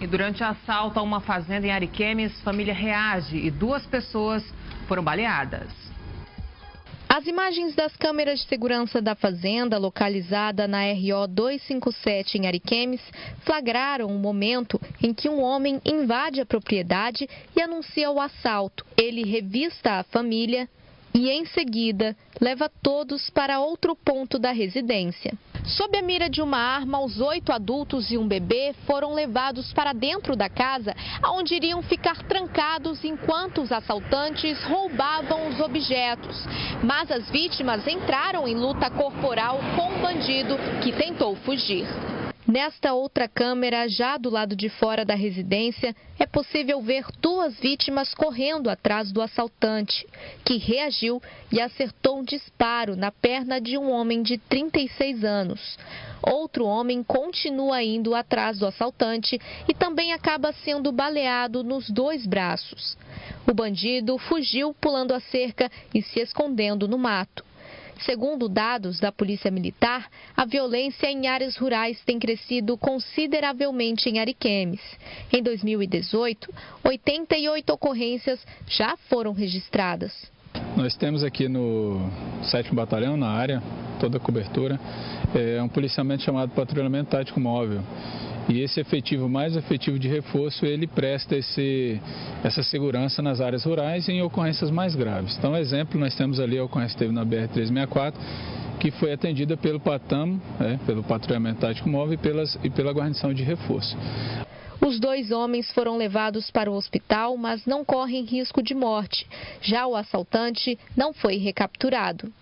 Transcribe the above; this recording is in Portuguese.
E durante assalto a uma fazenda em Ariquemes, família reage e duas pessoas foram baleadas. As imagens das câmeras de segurança da fazenda, localizada na RO 257 em Ariquemes, flagraram o um momento em que um homem invade a propriedade e anuncia o assalto. Ele revista a família e, em seguida, leva todos para outro ponto da residência. Sob a mira de uma arma, os oito adultos e um bebê foram levados para dentro da casa, onde iriam ficar trancados enquanto os assaltantes roubavam os objetos. Mas as vítimas entraram em luta corporal com o bandido que tentou fugir. Nesta outra câmera, já do lado de fora da residência, é possível ver duas vítimas correndo atrás do assaltante, que reagiu e acertou um disparo na perna de um homem de 36 anos. Outro homem continua indo atrás do assaltante e também acaba sendo baleado nos dois braços. O bandido fugiu pulando a cerca e se escondendo no mato. Segundo dados da Polícia Militar, a violência em áreas rurais tem crescido consideravelmente em Ariquemes. Em 2018, 88 ocorrências já foram registradas. Nós temos aqui no 7 Batalhão, na área, toda a cobertura, é um policiamento chamado patrulhamento tático móvel. E esse efetivo mais efetivo de reforço, ele presta esse, essa segurança nas áreas rurais e em ocorrências mais graves. Então, exemplo, nós temos ali a ocorrência que teve na BR-364, que foi atendida pelo PATAM, é, pelo Patrulhamento Tático Móvel e, pelas, e pela guarnição de reforço. Os dois homens foram levados para o hospital, mas não correm risco de morte. Já o assaltante não foi recapturado.